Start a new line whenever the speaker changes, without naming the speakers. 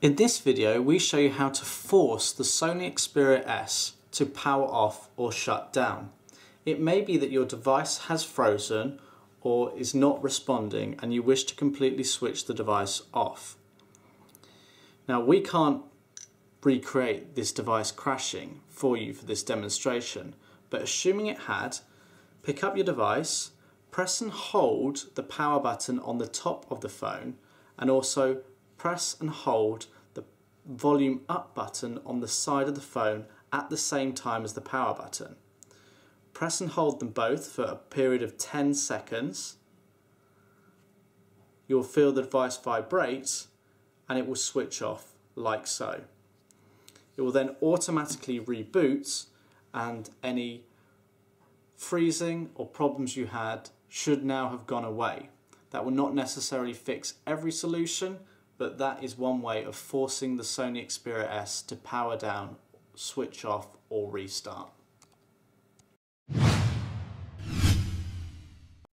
In this video we show you how to force the Sony Xperia S to power off or shut down. It may be that your device has frozen or is not responding and you wish to completely switch the device off. Now we can't recreate this device crashing for you for this demonstration but assuming it had, pick up your device, press and hold the power button on the top of the phone and also press and hold the volume up button on the side of the phone at the same time as the power button. Press and hold them both for a period of 10 seconds. You'll feel the device vibrate and it will switch off like so. It will then automatically reboot and any freezing or problems you had should now have gone away. That will not necessarily fix every solution, but that is one way of forcing the Sony Xperia S to power down, switch off or restart.